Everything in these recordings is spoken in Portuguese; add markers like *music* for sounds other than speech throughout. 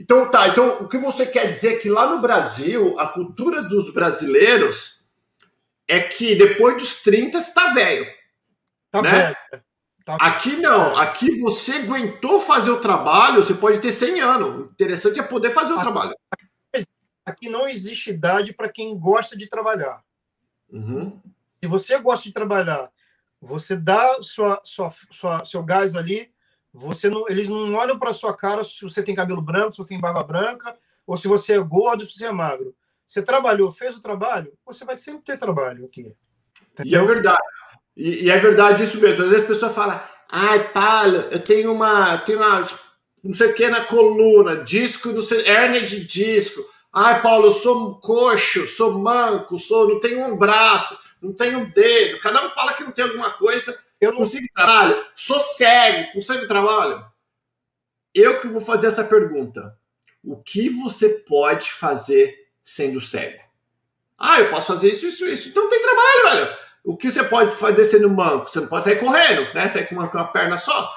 Então tá, então o que você quer dizer é que lá no Brasil, a cultura dos brasileiros é que depois dos 30 você tá velho. Tá né? velho. Tá Aqui não, aqui você aguentou fazer o trabalho, você pode ter 100 anos. O interessante é poder fazer o Aqui- trabalho. Aqui não existe idade para quem gosta de trabalhar. Uhum. Se você gosta de trabalhar, você dá sua, sua, sua, seu gás ali, você não, eles não olham para sua cara se você tem cabelo branco, se você tem barba branca, ou se você é gordo, se você é magro. Você trabalhou, fez o trabalho, você vai sempre ter trabalho aqui. E é verdade. E, e é verdade isso mesmo. Às vezes a pessoa fala, ai, Paulo, eu tenho uma, tenho uma, não sei o que na coluna, disco, não sei, hérnia de disco. Ai, Paulo, eu sou coxo, sou manco, sou, não tenho um braço, não tenho um dedo. Cada um fala que não tem alguma coisa. Eu não Consigo trabalho? Sou cego, consigo trabalho? Eu que vou fazer essa pergunta. O que você pode fazer sendo cego? Ah, eu posso fazer isso, isso, isso. Então tem trabalho, velho. O que você pode fazer sendo manco? Você não pode sair correndo, né? Sair com uma, com uma perna só.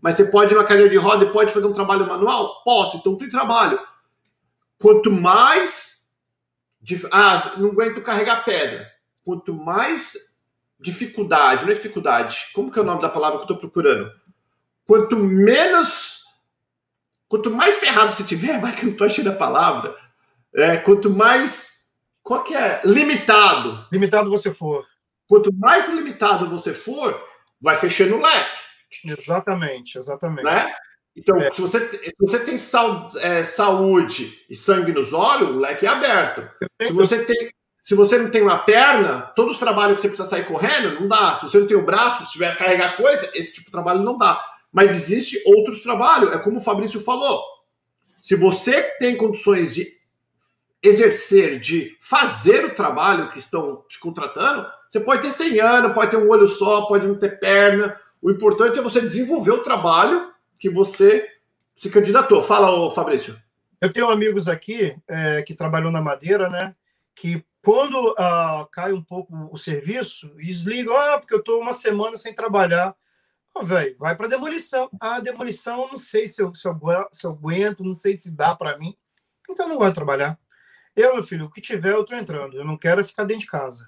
Mas você pode ir numa cadeira de roda e pode fazer um trabalho manual? Posso, então tem trabalho. Quanto mais. Ah, não aguento carregar pedra. Quanto mais dificuldade, não é dificuldade. Como que é o nome da palavra que eu estou procurando? Quanto menos. Quanto mais ferrado você tiver, *laughs* vai que eu não estou achando a palavra. É, quanto mais. Qual que é? Limitado. limitado você for. Quanto mais limitado você for, vai fechando o leque. Exatamente, exatamente. né? Então, É. se, você, se você tem sal- é, saúde e sangue nos olhos, o leque é aberto. Se você, tem, se você não tem uma perna, todos os trabalhos que você precisa sair correndo, não dá. Se você não tem o braço, se tiver que carregar coisa, esse tipo de trabalho não dá. Mas existe outros trabalhos, é como o Fabrício falou. Se você tem condições de exercer, de fazer o trabalho que estão te contratando, você pode ter 100 anos, pode ter um olho só, pode não ter perna. O importante é você desenvolver o trabalho que você se candidatou. Fala, ô Fabrício. Eu tenho amigos aqui é, que trabalham na madeira, né? Que quando ah, cai um pouco o serviço, eles ligam, ah, porque eu estou uma semana sem trabalhar. Ô, velho, vai para demolição. Ah, demolição, não sei se eu, se, eu, se eu aguento, não sei se dá para mim. Então não vou trabalhar. Eu, meu filho, o que tiver, eu tô entrando. Eu não quero ficar dentro de casa.